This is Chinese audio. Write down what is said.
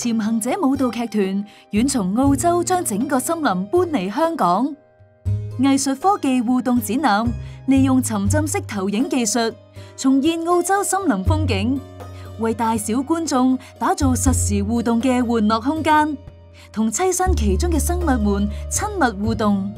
潜行者舞蹈剧团远从澳洲将整个森林搬嚟香港，艺术科技互动展览利用沉浸式投影技术重现澳洲森林风景，为大小观众打造实时互动嘅玩乐空间，同栖身其中嘅生物们亲密互动。